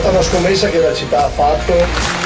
stata una scommessa che la città ha fatto.